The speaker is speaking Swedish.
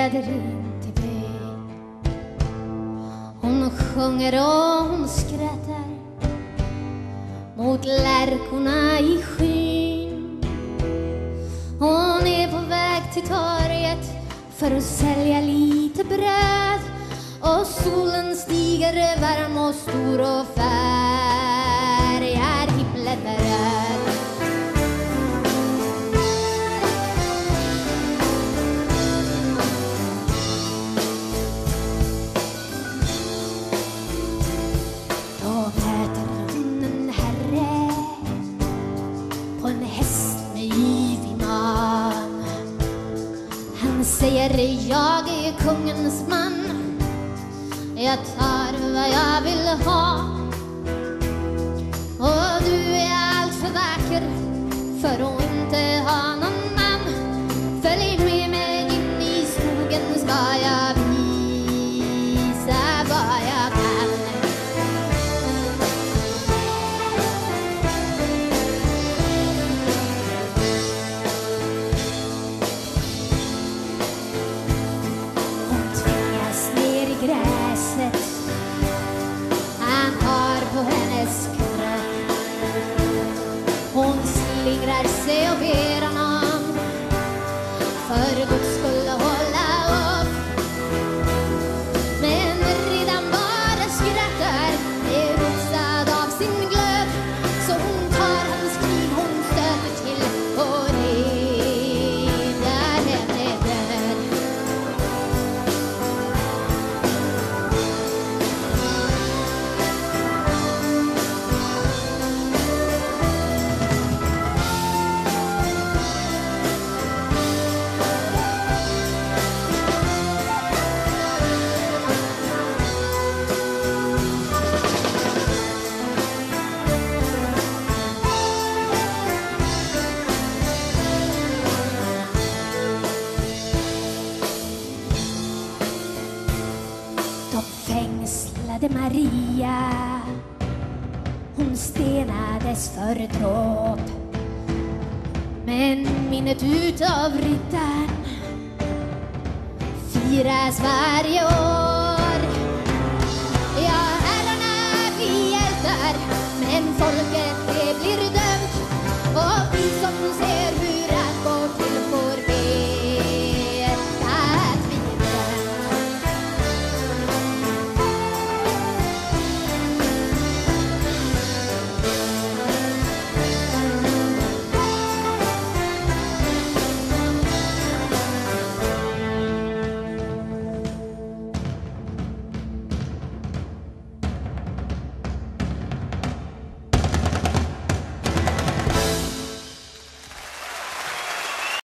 leder in till byn. Hon sjunger och hon skrattar mot lärkorna i skyn. Hon är på väg till torget för att sälja lite bröd och solen stiger varm och stor och färg säger jag är kungens man. Jag tar vad jag vill ha. Och du är allt för vacker för att sống fängslade Maria. Hon stenades för dråp. Men minnet utav riddaren firas varje år.